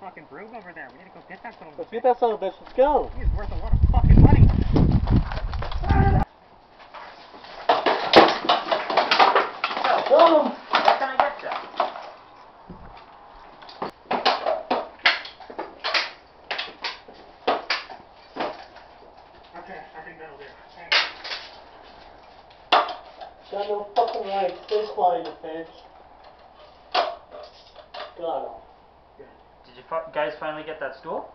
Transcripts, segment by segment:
think I see that fucking broom over there. We need to go get that son of a bitch. Let's get that son of a bitch. Let's go. He's worth a lot of fucking money. Got him. What can I get you? Okay, I think that'll do. Thanks. Got no fucking right. Stay quiet, you bitch. Got him. Did you fi- guys finally get that stool?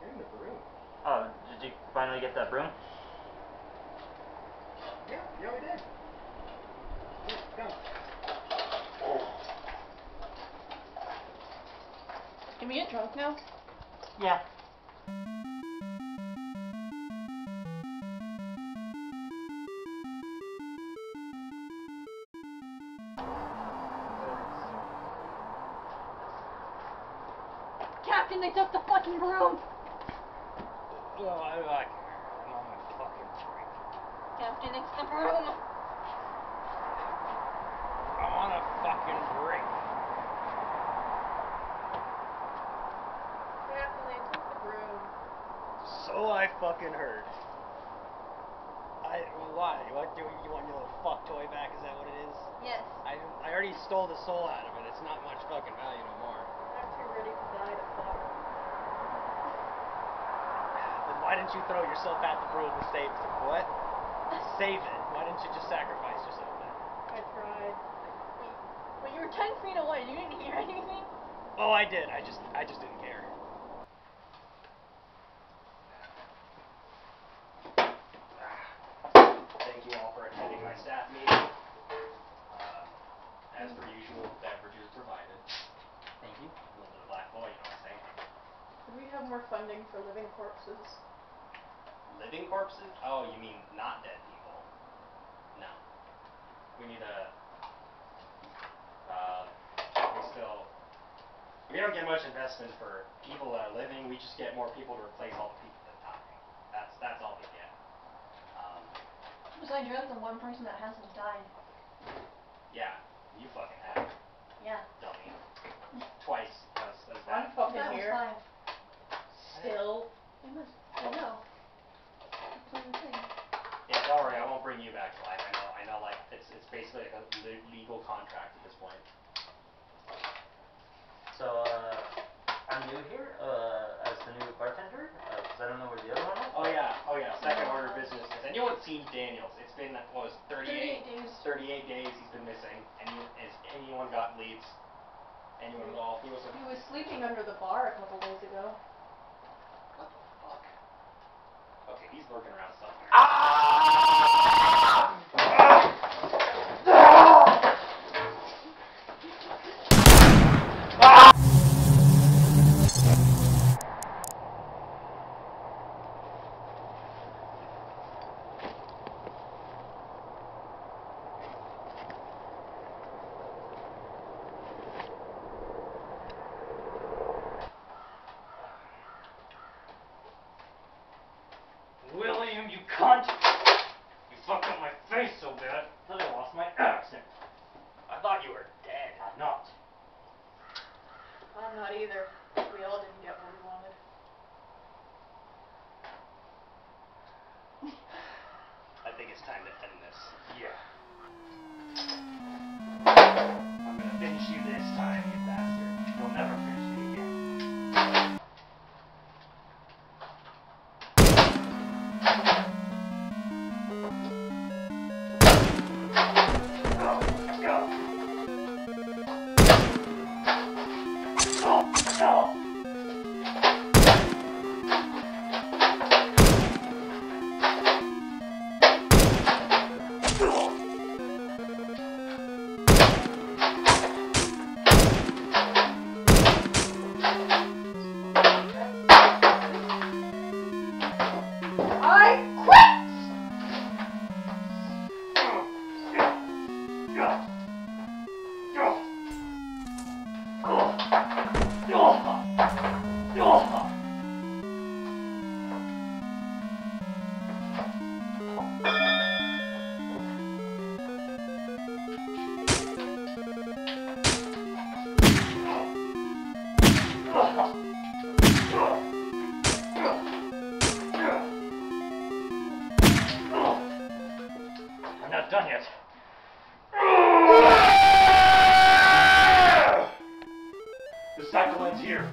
Getting the broom. Oh, did you finally get that broom? Yeah, yeah, we did. Here, go. Can we get drunk now? Yeah. Captain, they took the fucking broom! Oh, I like I'm on my fucking break. Captain, it's the broom! I'm on a fucking break. Captain, they took the broom. So I fucking heard. I well, why? What do you want your little fuck toy back? Is that what it is? Yes. I I already stole the soul out of it. It's not much fucking value no more. I'm too ready to die to fuck. Then why didn't you throw yourself at the broom and save it? What? Save it. Why didn't you just sacrifice yourself then? I tried. But you were 10 feet away. You didn't hear anything? Oh, I did. I just I just didn't care. Thank you all for attending my staff meeting. Uh, as per usual, beverages provided. Thank you. A little bit of black boy, you know what I'm saying? Could we have more funding for living corpses? Living corpses? Oh, you mean not dead people? No. We need a. Uh, we still. We don't get much investment for people that are living. We just get more people to replace all the people that die. That's that's all we get. Um, Besides, you're the one person that hasn't died. yeah, you fucking have, Yeah. dummy. Twice as, as I'm fucking That was here. Five. Still. It must. I know. That's what I'm saying. Yeah, don't worry, I won't bring you back to life. I know, I know. Like it's it's basically like a le- legal contract at this point. So, uh, I'm new here, uh, as the new bartender, uh 'cause I don't know where the other one is. Oh yeah, oh yeah. Second order business. Has anyone seen Daniels? It's been what was 38, 38 days. 38 days he's been missing. Any has anyone got leads? Anyone at all? He was He was sleeping under the bar a couple days ago. what the fuck? Lurking around somewhere. William, you cunt! You fucked up my face so bad that I lost my accent. I thought you were dead. I'm not. I'm not either. We all didn't get what we wanted. I think it's time to end this. Yeah. I'm gonna this time,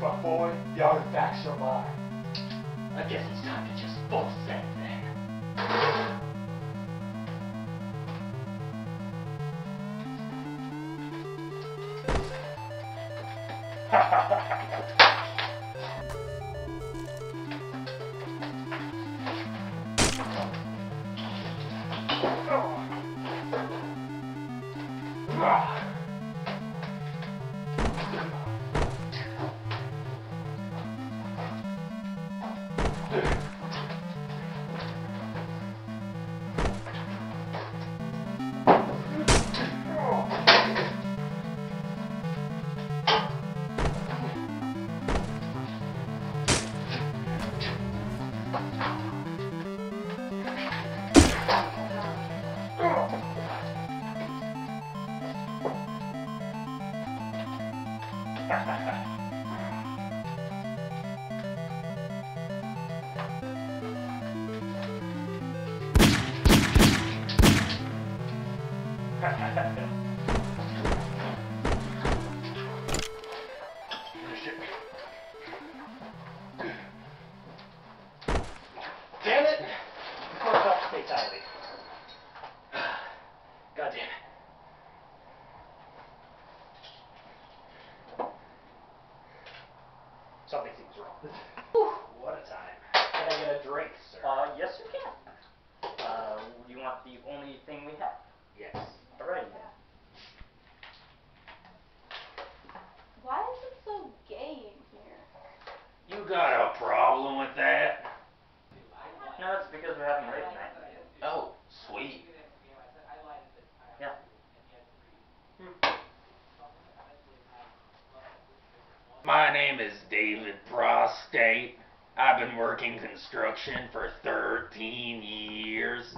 Here, fuckboy. The artifacts are mine. I guess it's time to just full send then. Damn You the only thing we have? yes. Alright then. Why is it so gay in here? You got a problem with that? No, it's because we're having rape night. Oh, sweet. Yeah. My name is David Prostate. I've been working construction for 13 years.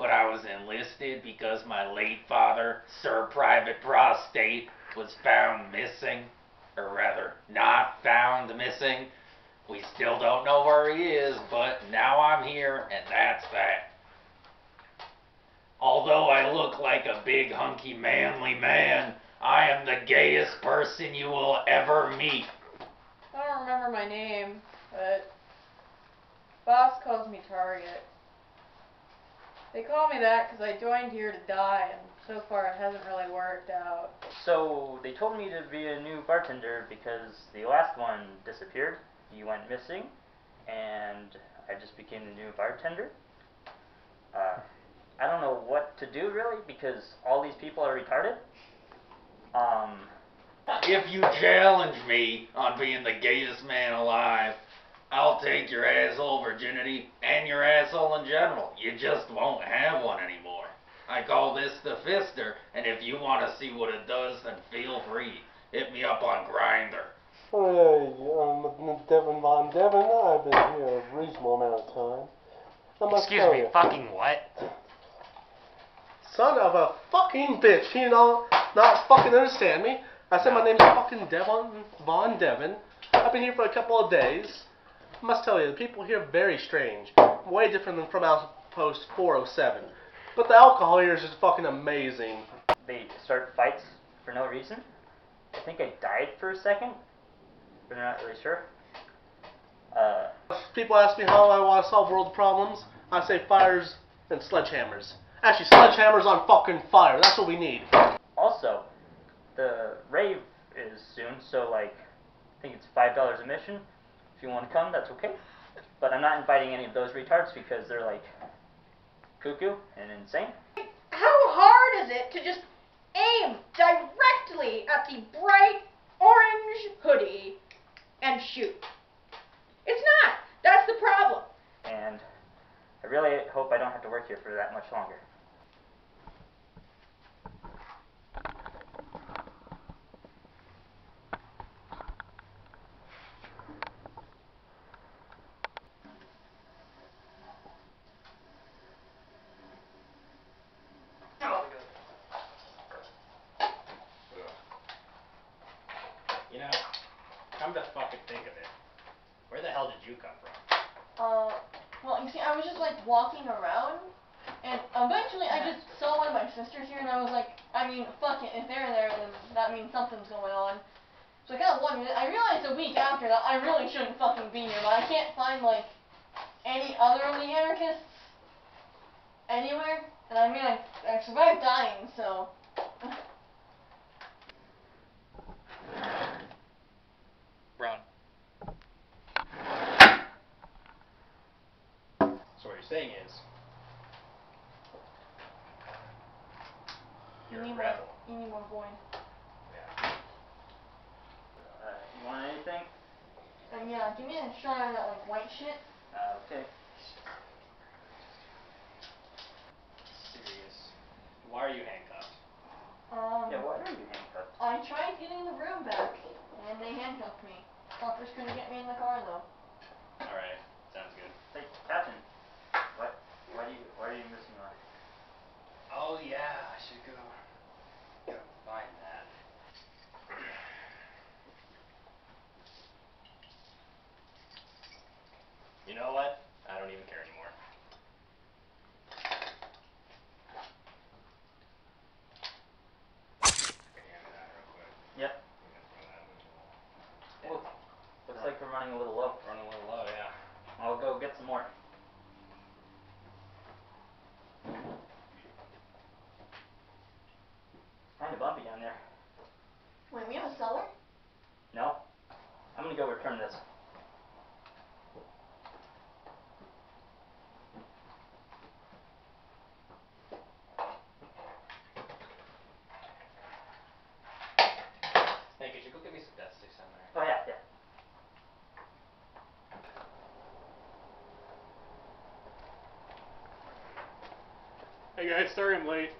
But I was enlisted because my late father, Sir Private Prostate, was found missing. Or rather, not found missing. We still don't know where he is, but now I'm here, and that's that. Although I look like a big, hunky, manly man, I am the gayest person you will ever meet. I don't remember my name, but boss calls me Target. They call me that because I joined here to die, and so far it hasn't really worked out. So they told me to be a new bartender because the last one disappeared. He went missing, and I just became the new bartender. Uh, I don't know what to do really because all these people are retarded. Um, if you challenge me on being the gayest man alive, I'll take your asshole virginity and your asshole in general. You just won't have one anymore. I call this the fister, and if you want to see what it does, then feel free. Hit me up on Grindr. Hey, I'm Devin Von Devin. I've been here a reasonable amount of time. I must Excuse tell me, you, fucking what? son of a fucking bitch, you know, not fucking understand me. I said my name's fucking Devin Von Devin. I've been here for a couple of days. I must tell you, the people here are very strange. Way different than from Outpost 407. But the alcohol here is just fucking amazing. They start fights for no reason. I think I died for a second, but I'm not really sure. Uh, People ask me how I want to solve world problems. I say fires and sledgehammers. Actually, sledgehammers on fucking fire. That's what we need. also, the rave is soon, so like, I think it's five dollars admission. If you want to come, that's okay. But I'm not inviting any of those retards because they're like cuckoo and insane. How hard is it to just aim directly at the bright orange hoodie and shoot? It's not. That's the problem. And I really hope I don't have to work here for that much longer. You know, come to fucking think of it, where the hell did you come from? Uh, well, you see, I was just like walking around, and eventually I just saw one of my sisters here, and I was like, I mean, fuck it, if they're there, then that means something's going on. So I of wondered. I realized a week after that I really shouldn't fucking be here, but I can't find like any other of the anarchists anywhere. And I mean, I, I survived dying, so. Run. So what you're saying is, You need more. rebel. You need more void. Yeah. Uh, you want anything? And yeah, give me a shot of that like white shit. Uh, okay. Serious. Why are you handcuffed? Um. Yeah, why are you handcuffed? I tried getting the room back, and they handcuffed me. Fuckers couldn't get me in the car though. Alright, sounds good. Hey, Captain. What? Why do you? Why are you missing one? Oh yeah, I should go, go find that. You know what? I don't even care anymore. Okay, hand me that real quick. Yep. I'm gonna throw that in the wall. Look, looks we're running a little low. Running a little low, yeah. I'll go get some more. Kind of bumpy down there. Wait, we have a cellar? No? I'm gonna go return this. Hey, could you go get me some death sticks down there? Oh yeah, yeah. Hey guys, sorry I'm late.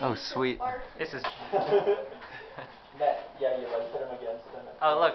Oh, sweet. This is. That, yeah, you like hit him against him. Oh, look.